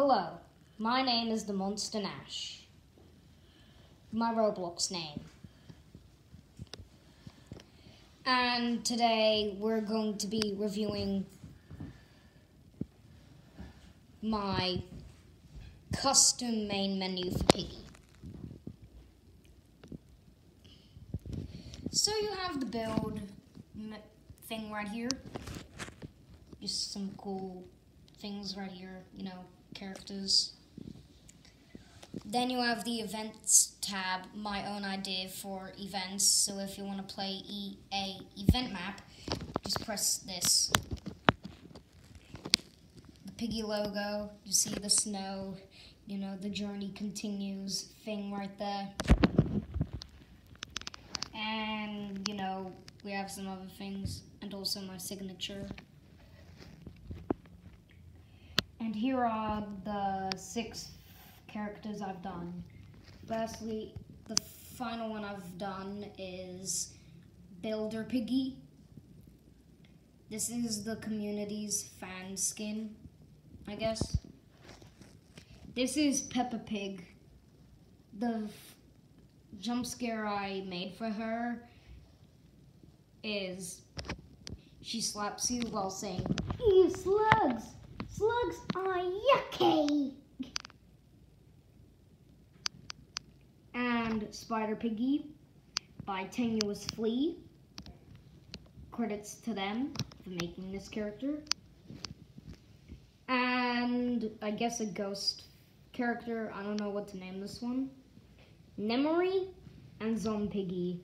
Hello, my name is the Monster Nash. My Roblox name. And today we're going to be reviewing my custom main menu for Piggy. So you have the build thing right here. Just some cool things right here, you know, characters. Then you have the events tab, my own idea for events. So if you want to play e a event map, just press this. The piggy logo, you see the snow, you know, the journey continues thing right there. And, you know, we have some other things, and also my signature. And here are the six characters I've done. Lastly, the final one I've done is Builder Piggy. This is the community's fan skin, I guess. This is Peppa Pig. The jump scare I made for her is she slaps you while saying, Ew, slugs! Slugs are yucky. And Spider Piggy by Tenuous Flea. Credits to them for making this character. And I guess a ghost character. I don't know what to name this one. Memory and Zom Piggy.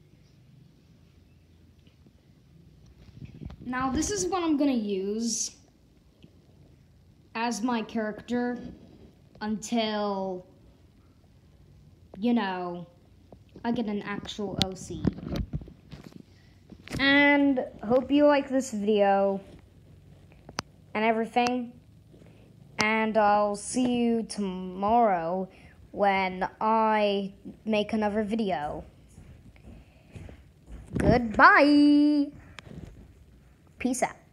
Now this is what I'm gonna use as my character until, you know, I get an actual OC. And hope you like this video and everything. And I'll see you tomorrow when I make another video. Goodbye. Peace out.